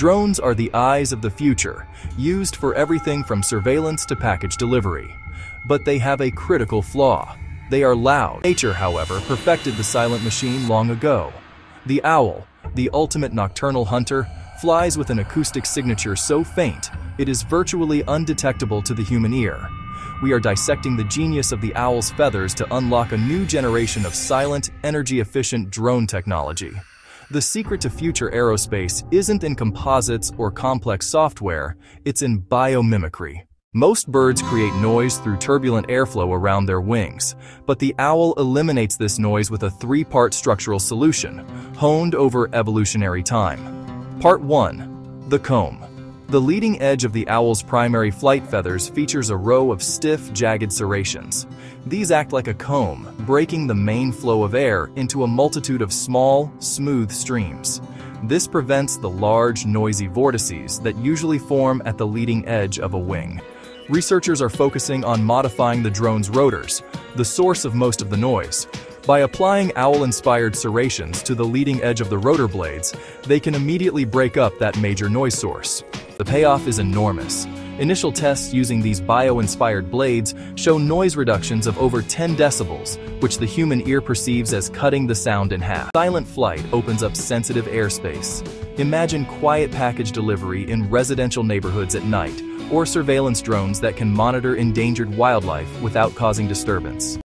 Drones are the eyes of the future, used for everything from surveillance to package delivery. But they have a critical flaw. They are loud. Nature, however, perfected the silent machine long ago. The owl, the ultimate nocturnal hunter, flies with an acoustic signature so faint, it is virtually undetectable to the human ear. We are dissecting the genius of the owl's feathers to unlock a new generation of silent, energy-efficient drone technology. The secret to future aerospace isn't in composites or complex software, it's in biomimicry. Most birds create noise through turbulent airflow around their wings, but the owl eliminates this noise with a three-part structural solution, honed over evolutionary time. Part 1. The Comb The leading edge of the owl's primary flight feathers features a row of stiff, jagged serrations. These act like a comb, breaking the main flow of air into a multitude of small, smooth streams. This prevents the large, noisy vortices that usually form at the leading edge of a wing researchers are focusing on modifying the drone's rotors, the source of most of the noise. By applying owl-inspired serrations to the leading edge of the rotor blades, they can immediately break up that major noise source. The payoff is enormous. Initial tests using these bio-inspired blades show noise reductions of over 10 decibels, which the human ear perceives as cutting the sound in half. Silent flight opens up sensitive airspace. Imagine quiet package delivery in residential neighborhoods at night, or surveillance drones that can monitor endangered wildlife without causing disturbance.